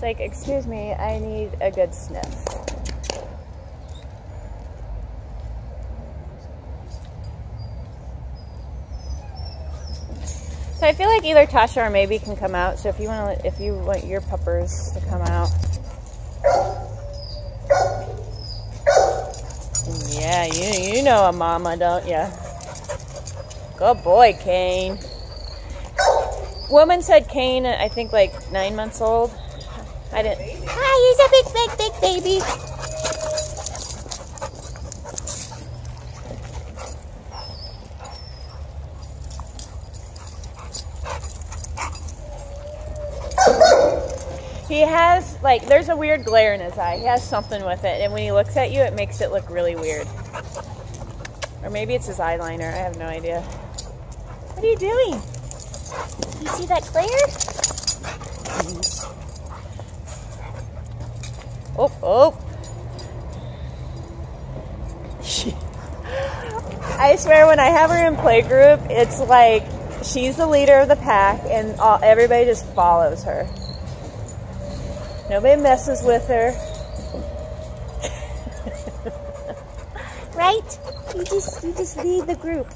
It's like, excuse me, I need a good sniff. So I feel like either Tasha or Maibe can come out. So if you want to, if you want your puppers to come out. Yeah, you you know a mama, don't you? Good boy, Kane. Woman said Kane, I think like nine months old. I didn't. Hi, he's a big, big, big baby. He has like there's a weird glare in his eye. He has something with it, and when he looks at you, it makes it look really weird. Or maybe it's his eyeliner. I have no idea. What are you doing? You see that glare? Oh, oh. I swear, when I have her in playgroup, it's like she's the leader of the pack, and all, everybody just follows her. Nobody messes with her. right? You just you just lead the group.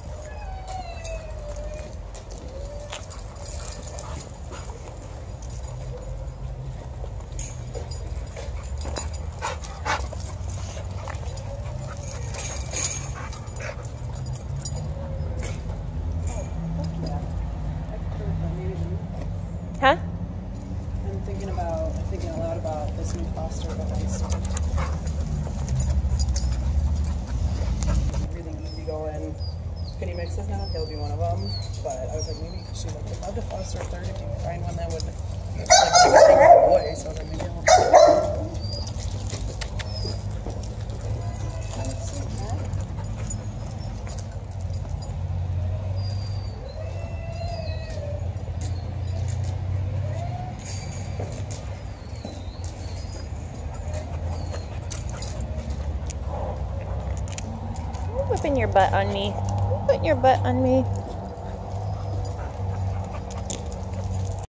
Thinking about, thinking a lot about this new foster to. Really easygoing. Penny mixes now, he'll be one of them. But I was like, maybe she's like, I'd love to foster a third if you can find one that would like boy. So I was like, maybe I'll. Whipping your butt on me. Put your butt on me.